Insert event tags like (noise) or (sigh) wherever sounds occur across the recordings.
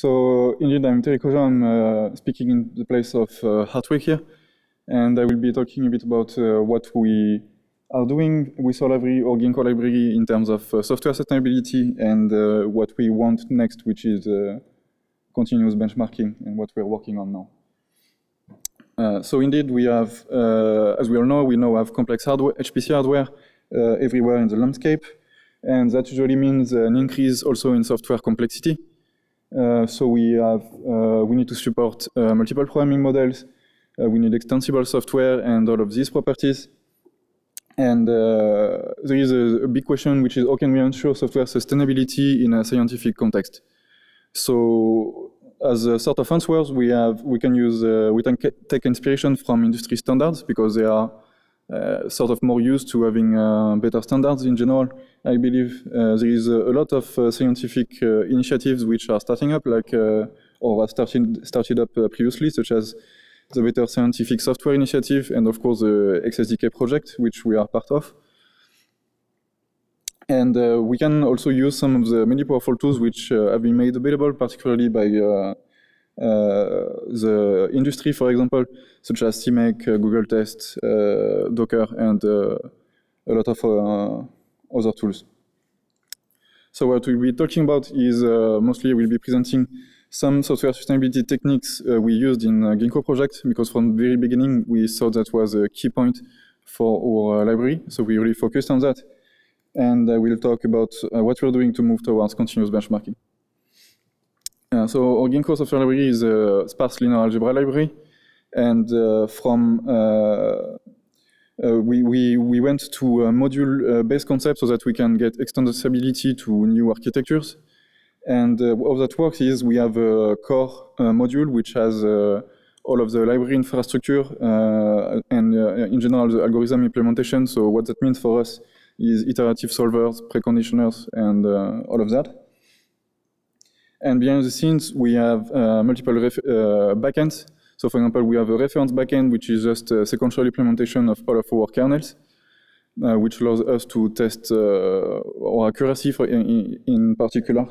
So indeed, I'm Terry Cojean. I'm uh, speaking in the place of uh, Hartwig here, and I will be talking a bit about uh, what we are doing with our or Ginkgo library in terms of uh, software sustainability and uh, what we want next, which is uh, continuous benchmarking and what we're working on now. Uh, so indeed, we have, as we all know, we now have complex hardware, HPC hardware everywhere in the landscape, and that usually means an increase also in software complexity. So we have, we need to support multiple programming models. we need extensible software and all of these properties. And uh, there is a, a, big question, which is how can we ensure software sustainability in a scientific context? So as a sort of answers, we have we can use uh, we can take inspiration from industry standards because they are uh, sort of more used to having uh, better standards in general. I believe uh, there is a, lot of uh, scientific uh, initiatives which are starting up, like or have started started up previously, such as the Better Scientific Software Initiative, and of course the XSDK project, which we are part of. And uh, we can also use some of the many powerful tools which uh, have been made available, particularly by uh, uh the industry, for example, such as CMake, uh, Google Test, uh, Docker, and a lot of other tools. So what we'll be talking about is mostly we'll be presenting some software sustainability techniques uh, we used in uh, Ginkgo project because from the very beginning we thought that was a key point for our uh, library. So we really focused on that. And uh, we'll talk about uh, what we're doing to move towards continuous benchmarking. Uh, so Ginkgo software library is a sparse linear algebra library. And from we, we, we went to a module-based concept so that we can get extensibility to new architectures. And uh, how that works is we have a core uh, module which has uh, all of the library infrastructure and in general the algorithm implementation. So what that means for us is iterative solvers, preconditioners, and all of that. And behind the scenes, we have multiple backends. So for example, we have a reference backend, which is just a sequential implementation of all of our kernels, uh, which allows us to test uh, our accuracy in, in, particular.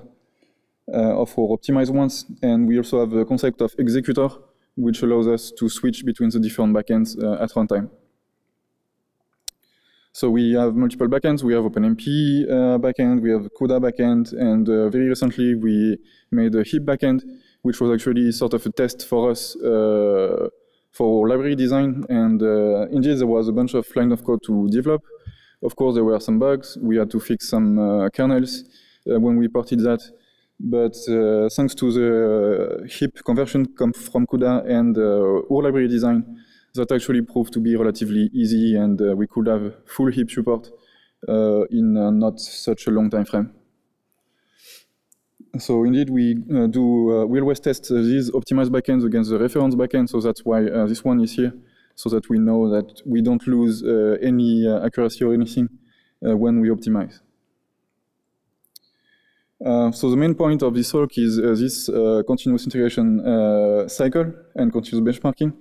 Uh, of our optimized ones. And we also have a concept of executor, which allows us to switch between the different backends uh, at runtime. So we have multiple backends. We have OpenMP uh, backend, we have CUDA backend, and uh, very recently we made a HIP backend, which was actually sort of a test for us uh, for library design. And uh, indeed, there was a bunch of line of code to develop. Of course, there were some bugs. We had to fix some kernels when we ported that. But uh, thanks to the HIP conversion from CUDA and uh, our library design, that actually proved to be relatively easy and uh, we could have full HIP support in not such a long time frame. So indeed, we uh, do uh, we always test uh, these optimized backends against the reference backend. So that's why this one is here, so that we know that we don't lose any accuracy or anything when we optimize. Uh, so the main point of this talk is uh, this uh, continuous integration uh, cycle and continuous benchmarking.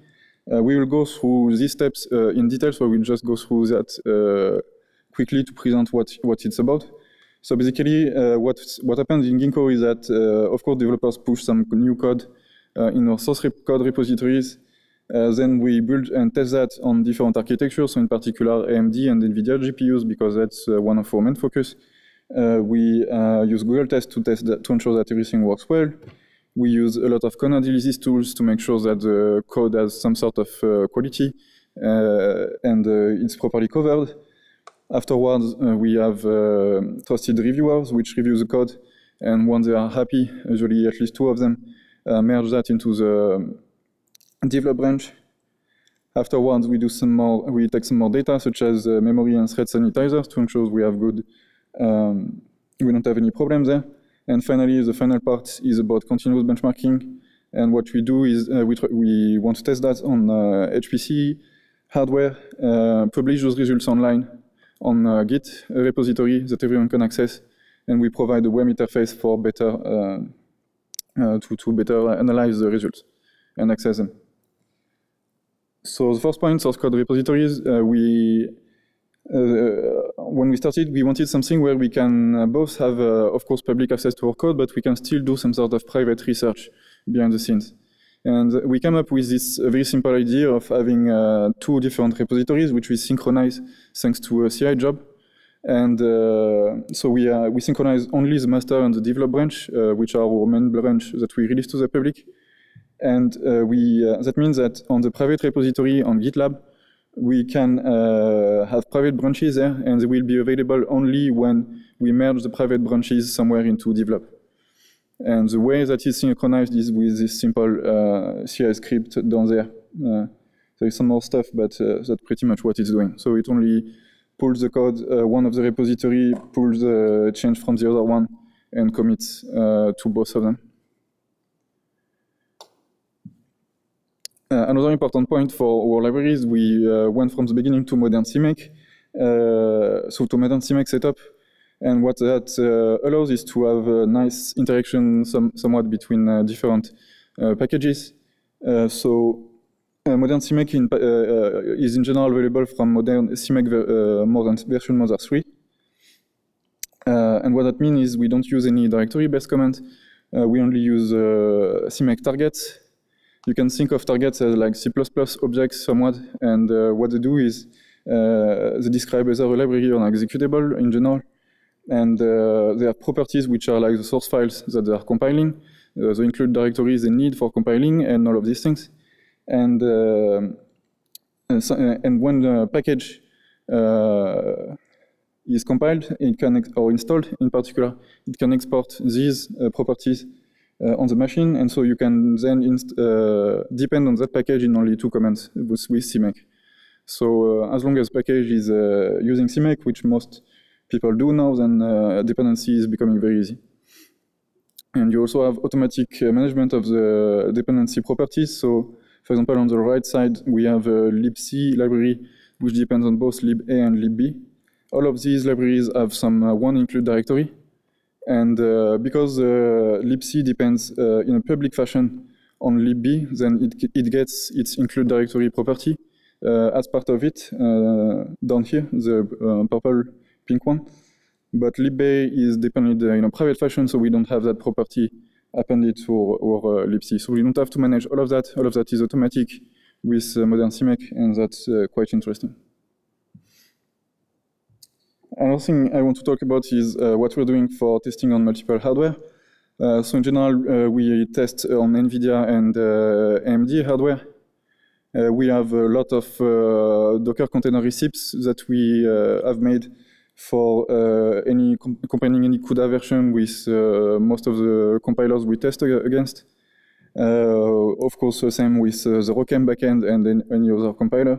Uh, we will go through these steps uh, in detail, so we'll just go through that quickly to present what, what it's about. So basically, what, what happens in Ginkgo is that, of course, developers push some new code in our source code repositories. then we build and test that on different architectures, so in particular AMD and NVIDIA GPUs, because that's one of our main focus. Uh, we uh, use Google Test to test that, to ensure that everything works well. We use a lot of code analysis tools to make sure that the code has some sort of uh, quality and it's properly covered. Afterwards, we have trusted reviewers which review the code and once they are happy, usually at least two of them, uh, merge that into the develop branch. Afterwards, we do some more, we take some more data, such as uh, memory and thread sanitizers to ensure we have good um, we don't have any problems there. And finally, the final part is about continuous benchmarking. And what we do is uh, we, we want to test that on uh, HPC hardware, uh, publish those results online on uh, Git repository that everyone can access. And we provide a web interface for better uh, uh, to, to better analyze the results and access them. So the first point, source code repositories, we when we started, we wanted something where we can both have, of course, public access to our code, but we can still do some sort of private research behind the scenes. And we came up with this very simple idea of having uh, two different repositories, which we synchronize thanks to a CI job. And uh, so we, uh, we synchronize only the master and the develop branch, uh, which are our main branch that we release to the public. And uh, we, uh, that means that on the private repository on GitLab, we can have private branches there, and they will be available only when we merge the private branches somewhere into develop. And the way that is synchronized is with this simple uh, CI script down there. Uh, there is some more stuff, but uh, that's pretty much what it's doing. So it only pulls the code, uh, one of the repository, pulls the change from the other one, and commits uh, to both of them. Uh, another important point for our libraries, we uh, went from the beginning to modern CMake. Uh, so to modern CMake setup, and what that uh, allows is to have a nice interaction some, somewhat between uh, different uh, packages. Uh, so modern CMake in, is in general available from modern CMake ver modern version Mother 3. and what that means is we don't use any directory-based command. we only use CMake targets you can think of targets as like C++ objects somewhat, and uh, what they do is uh, they describe either a library or an executable in general, and uh, they have properties which are like the source files that they are compiling. Uh, they include directories they need for compiling and all of these things. And, uh, and, so, and, when the package is compiled, it can or installed in particular, it can export these properties uh, on the machine, and so you can then uh, depend on that package in only two commands with, with CMake. So uh, as long as package is using CMake, which most people do now, then uh, dependency is becoming very easy. And you also have automatic uh, management of the dependency properties. So, for example, on the right side, we have a libc library, which depends on both lib A and lib B. All of these libraries have some uh, one include directory. And uh, because uh, libc depends uh, in a public fashion on libb, then it, it gets its include directory property as part of it down here, the purple pink one. But liba is dependent in a private fashion, so we don't have that property appended to our uh, libc. So we don't have to manage all of that. All of that is automatic with uh, modern CMake, and that's uh, quite interesting. Another thing I want to talk about is uh, what we're doing for testing on multiple hardware. Uh, so in general, uh, we test on NVIDIA and AMD hardware. we have a lot of Docker container receipts that we have made for uh, any comp combining any CUDA version with uh, most of the compilers we test against. Uh, of course, the same with the ROCm backend and any other compiler.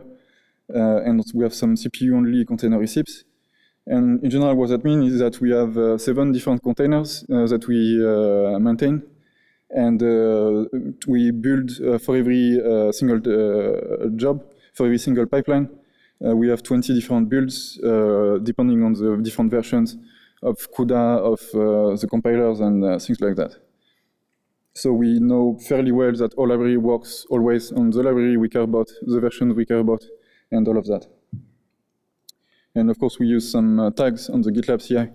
and we have some CPU-only container receipts. And in general, what that means is that we have uh, seven different containers uh, that we uh, maintain. And we build for every single job, for every single pipeline, uh, we have 20 different builds uh, depending on the different versions of CUDA, of uh, the compilers, and things like that. So we know fairly well that our library works always on the library we care about, the versions we care about, and all of that. And of course, we use some uh, tags on the GitLab CI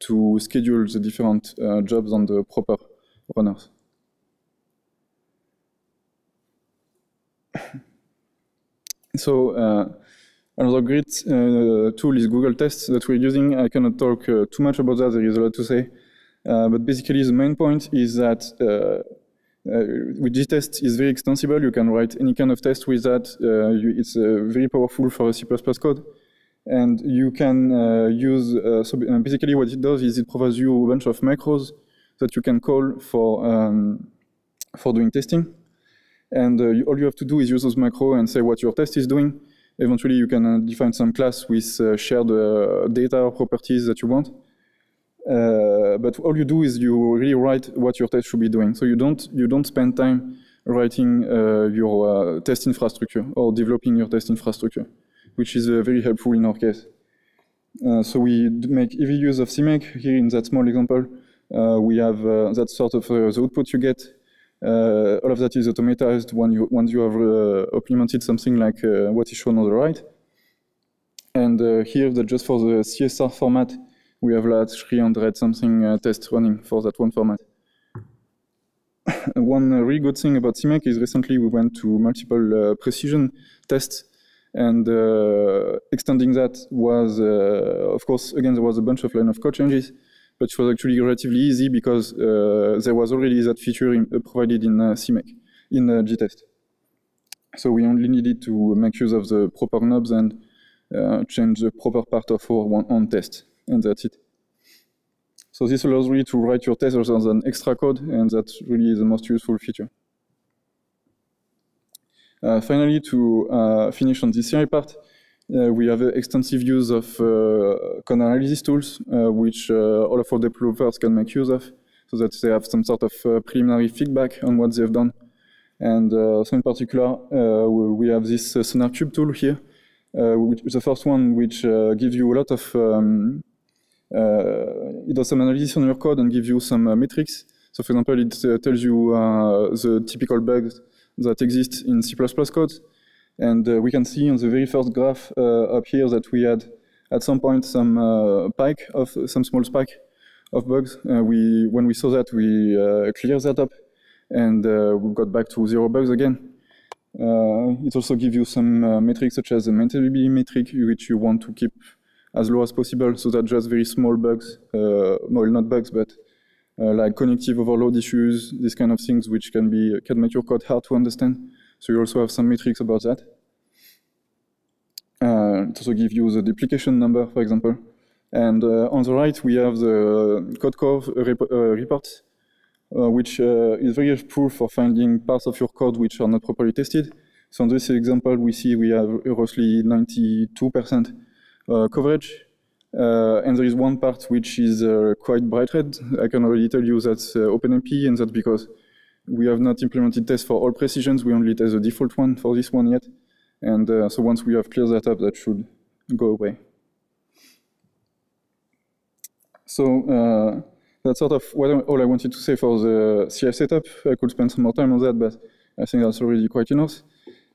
to schedule the different uh, jobs on the proper runners. (coughs) so uh, Another great uh, tool is Google Tests that we're using. I cannot talk uh, too much about that. There is a lot to say. Uh, but basically, the main point is that with GTest is very extensible. You can write any kind of test with that. You, it's very powerful for C++ code. And you can use, so basically what it does is it provides you a bunch of macros that you can call for, um, for doing testing. And you, all you have to do is use those macros and say what your test is doing Eventually, you can uh, define some class with uh, shared uh, data or properties that you want. Uh, but all you do is you really write what your test should be doing. So you don't you don't spend time writing uh, your uh, test infrastructure or developing your test infrastructure, which is very helpful in our case. so we make heavy use of CMake here in that small example. we have that sort of the output you get uh, all of that is automatized when you, once you have uh, implemented something like uh, what is shown on the right. And here, that just for the CSR format, we have like 300 something uh, tests running for that one format. (laughs) one uh, really good thing about CMake is recently we went to multiple uh, precision tests and uh, extending that was, uh, of course, again, there was a bunch of line of code changes, but it was actually relatively easy because uh, there was already that feature in, provided in CMake, in GTest. So we only needed to make use of the proper knobs and change the proper part of our one on test and that's it. So this allows really to write your test as an extra code, and that's really the most useful feature. Uh, finally, to uh, finish on this CI part, uh, we have extensive use of uh, code analysis tools, uh, which uh, all of our developers can make use of, so that they have some sort of preliminary feedback on what they've done. And so in particular, we have this SonarQube tool here, which is the first one which gives you a lot of um, uh, it does some analysis on your code and gives you some uh, metrics. So for example, it uh, tells you the typical bugs that exist in C++ code. And we can see on the very first graph up here that we had at some point some spike of some small spike of bugs. we when we saw that we cleared that up and we got back to zero bugs again. Uh, it also gives you some uh, metrics such as the maintainability metric, which you want to keep as low as possible so that just very small bugs, uh, well, not bugs, but uh, like cognitive overload issues, these kind of things which can be can make your code hard to understand. So you also have some metrics about that. Uh, it also gives you the duplication number, for example. And uh, on the right, we have the code core rep uh, report, uh, which is very helpful for finding parts of your code which are not properly tested. So in this example, we see we have roughly 92% uh, coverage. Uh, and there is one part which is uh, quite bright red. I can already tell you that's OpenMP, and that's because we have not implemented tests for all precisions. We only test the default one for this one yet. And so once we have cleared that up, that should go away. So that's sort of what, all I wanted to say for the CI setup. I could spend some more time on that, but I think that's already quite enough.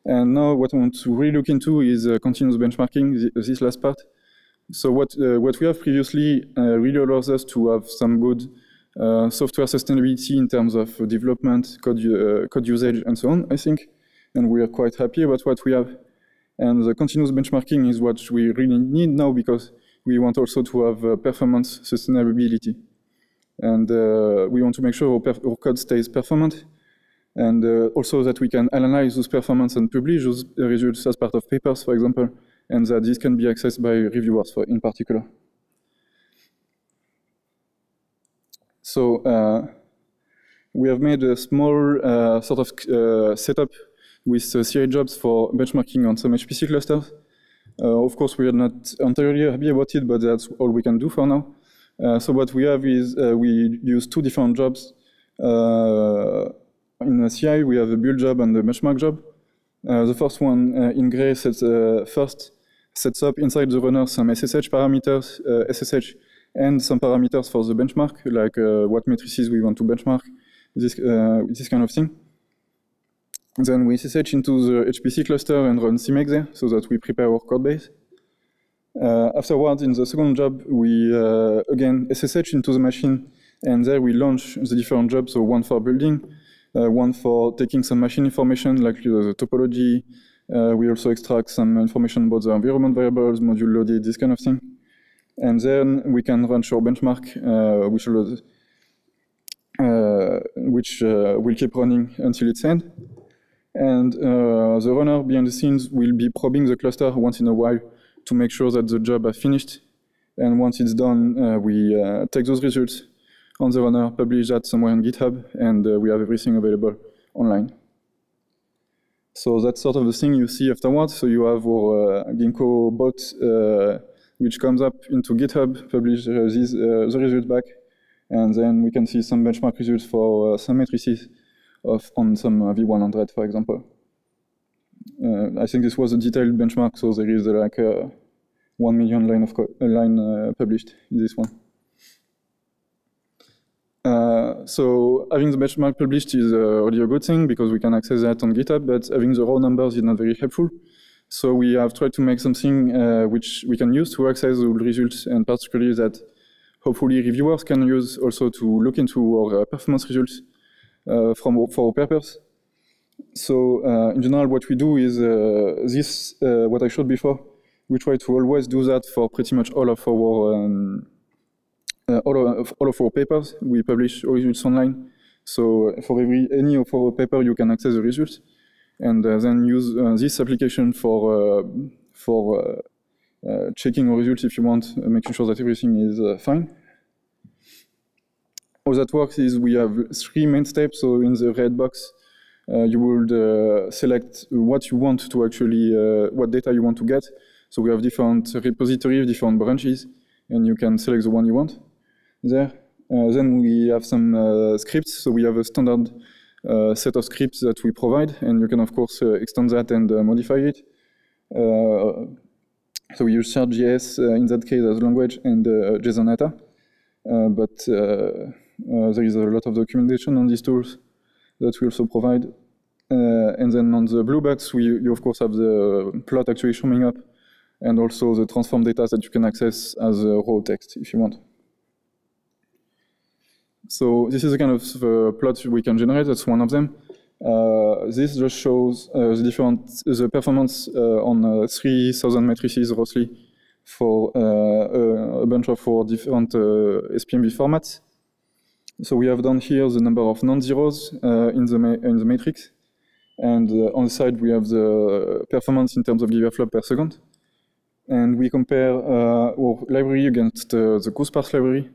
And now what I want to really look into is uh, continuous benchmarking, this last part. So what, uh, what we have previously uh, really allows us to have some good uh, software sustainability in terms of development, code, uh, code usage, and so on, I think. And we are quite happy about what we have. And the continuous benchmarking is what we really need now because we want also to have uh, performance sustainability. And we want to make sure our, our code stays performant and uh, also that we can analyze those performance and publish those results as part of papers, for example, and that this can be accessed by reviewers for, in particular. So uh, we have made a small uh, sort of uh, setup with uh, CI jobs for benchmarking on some HPC clusters. Uh, of course, we are not entirely happy about it, but that's all we can do for now. so what we have is we use two different jobs in CI, we have a build job and a benchmark job. Uh, the first one uh, in gray sets uh, first sets up inside the runner some SSH parameters, SSH, and some parameters for the benchmark, like what matrices we want to benchmark, this this kind of thing. Then we SSH into the HPC cluster and run CMake there so that we prepare our code base. Uh, afterwards, in the second job, we uh, again SSH into the machine, and there we launch the different jobs, so one for building, uh, one for taking some machine information like the topology. Uh, we also extract some information about the environment variables, module loaded, this kind of thing. And then we can run our benchmark, uh, which will uh, which uh, will keep running until its end. And uh, the runner behind the scenes will be probing the cluster once in a while to make sure that the job is finished. And once it's done, we take those results on the runner, publish that somewhere on GitHub, and uh, we have everything available online. So that's sort of the thing you see afterwards. So you have our uh, Ginkgo bot, uh, which comes up into GitHub, publish uh, these, uh, the results back, and then we can see some benchmark results for uh, some matrices of on some V100, for example. I think this was a detailed benchmark, so there is like one million line of line published in this one. Uh, so having the benchmark published is uh, already a good thing because we can access that on GitHub, but having the raw numbers is not very helpful. So we have tried to make something uh, which we can use to access the results, and particularly that hopefully reviewers can use also to look into our uh, performance results uh, from for our papers. So uh, in general, what we do is this, what I showed before, we try to always do that for pretty much all of our um, all, of, all of our papers. We publish results online. So for every any of our paper, you can access the results, and uh, then use uh, this application for uh, for checking our results if you want, making sure that everything is fine. How that works is we have three main steps. So in the red box, uh, you would uh, select what you want to actually, uh, what data you want to get. So we have different repositories, different branches, and you can select the one you want there. Uh, then we have some uh, scripts. So we have a standard uh, set of scripts that we provide, and you can of course extend that and modify it. so we use Chart.js in that case as language and JSON data. but there is a lot of documentation on these tools that we also provide. Uh, and then on the blue box, we, you of course have the plot actually showing up and also the transform data that you can access as a raw text if you want. So this is a kind of uh, plot we can generate. That's one of them. Uh, this just shows uh, the different the performance uh, on uh, 3,000 matrices roughly for uh, a bunch of four different SPMV formats. So we have done here the number of non-zeros in the in the matrix, and on the side we have the performance in terms of gigaflop per second, and we compare our library against the cuSparse library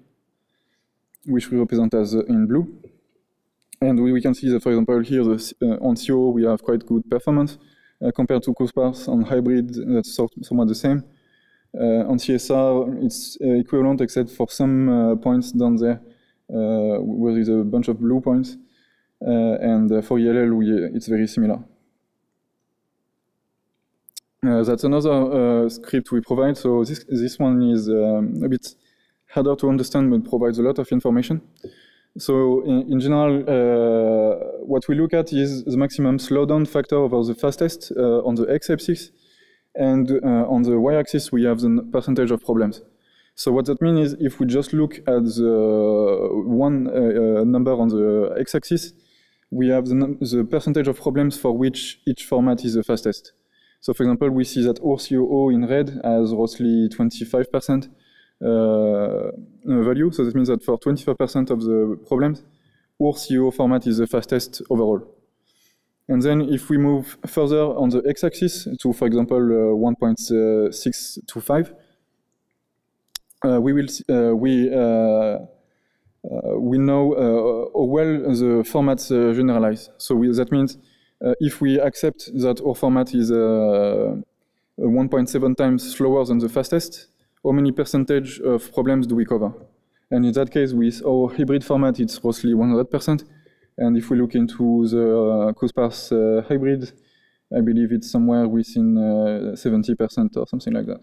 which we represent as uh, in blue. And we, we, can see that, for example, here the, uh, on COO we have quite good performance uh, compared to cuSparse on hybrid. That's somewhat the same. on CSR, it's equivalent except for some points down there where there's a bunch of blue points. and for ELL, we, it's very similar. Uh, that's another uh, script we provide. So this this one is um, a bit harder to understand but provides a lot of information. So in, in general, uh, what we look at is the maximum slowdown factor over the fastest uh, on the x-axis, and uh, on the y-axis we have the percentage of problems. So what that means is if we just look at the one uh, uh, number on the x-axis, we have the, the percentage of problems for which each format is the fastest. So for example, we see that our COO in red has roughly 25%, uh, value. So that means that for 25% of the problems, our COO format is the fastest overall. And then if we move further on the x-axis to, for example, uh, 1.625, uh, we will uh, we uh, uh, we know how well the formats generalize. So we, that means if we accept that our format is 1.7 times slower than the fastest, how many percentage of problems do we cover? And in that case, with our hybrid format, it's roughly 100%. And if we look into the uh, cuSparse uh, hybrid, I believe it's somewhere within 70% uh, or something like that.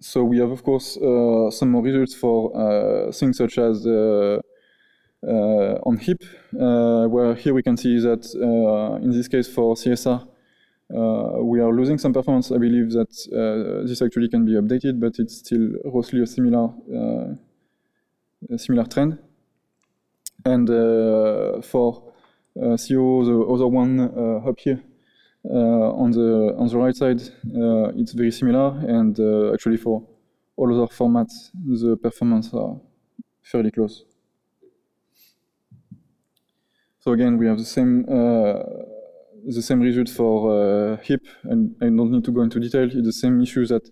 So we have, of course, uh, some more results for uh, things such as uh, on HIP, where here we can see that in this case for CSR, uh, we are losing some performance. I believe that uh, this actually can be updated, but it's still roughly a similar uh, a similar trend. And for COO, the other one up here, uh, on the on the right side, uh, it's very similar, and uh, actually for all other formats, the performance are fairly close. So again, we have the same the same result for uh, HIP, and I don't need to go into detail. It's the same issue that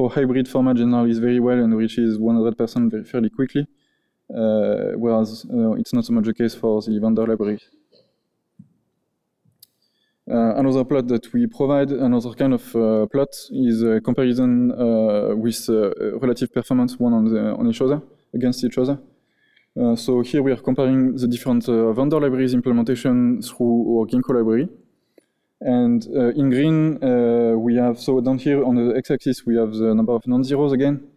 our hybrid format generally is very well and reaches 100% very fairly quickly, uh, whereas uh, it's not so much the case for the vendor library. Uh, another plot that we provide, another kind of uh, plot, is a comparison uh, with relative performance one on, the, on each other, against each other. so here we are comparing the different vendor libraries implementation through our Ginkgo library. And uh, in green, uh, we have, so down here on the x-axis, we have the number of non-zeros again.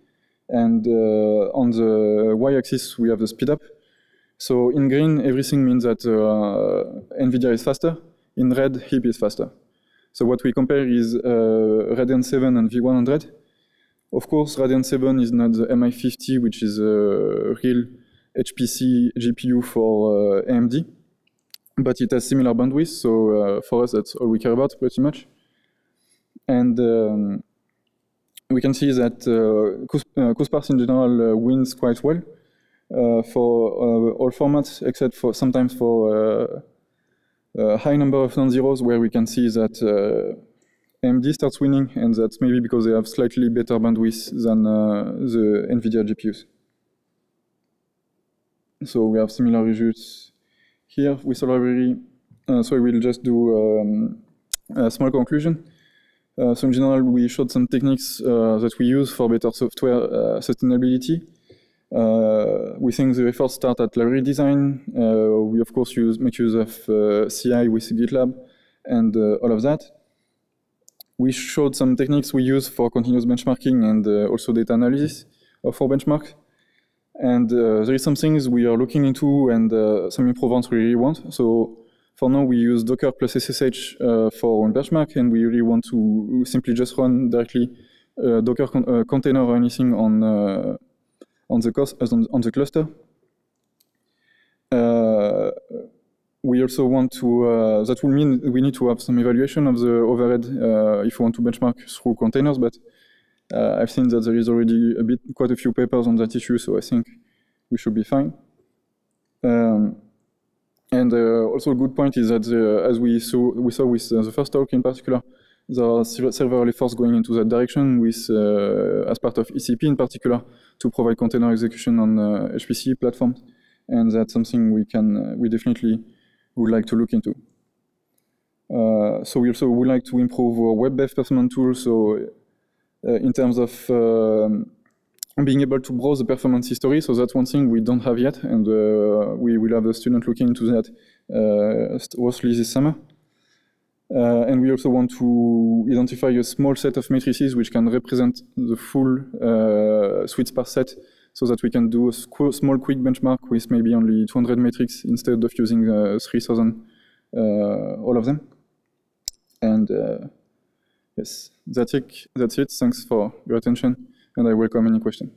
And uh, on the y-axis, we have the speed up. So in green, everything means that NVIDIA is faster. in red, HIP is faster. So what we compare is uh, Radeon 7 and V100. Of course, Radeon 7 is not the MI50, which is a real HPC GPU for uh, AMD, but it has similar bandwidth. So uh, for us, that's all we care about pretty much. And um, we can see that uh, cuSparse in general wins quite well for all formats, except for sometimes for a high number of non-zeros where we can see that AMD starts winning, and that's maybe because they have slightly better bandwidth than uh, the NVIDIA GPUs. So we have similar results here with Library. Uh, so we'll just do um, a small conclusion. Uh, so in general, we showed some techniques uh, that we use for better software uh, sustainability. Uh, we think the efforts start at library design. we of course use make use of CI with GitLab and all of that we showed some techniques we use for continuous benchmarking and uh, also data analysis of our benchmark. And uh, there is some things we are looking into and uh, some improvements we really want. So for now, we use Docker plus SSH for one benchmark, and we really want to simply just run directly Docker con container or anything on on the cost on, on the cluster. Uh, we also want to, uh, that will mean we need to have some evaluation of the overhead uh, if we want to benchmark through containers, but uh, I've seen that there is already a bit, quite a few papers on that issue, so I think we should be fine. Um, and uh, also a good point is that as we saw, we saw with uh, the first talk in particular, there are several efforts going into that direction with, uh, as part of ECP in particular, to provide container execution on HPC platforms. And that's something we can, we definitely would like to look into. Uh, so we also would like to improve our WebDev performance tools. So uh, in terms of um, being able to browse the performance history, so that's one thing we don't have yet, and uh, we will have a student looking into that mostly this summer. Uh, and we also want to identify a small set of matrices which can represent the full uh, SuiteSparse set so that we can do a small quick benchmark with maybe only 200 metrics instead of using uh, 3000, uh, all of them. And uh, yes, that's it. That's it. Thanks for your attention, and I welcome any question.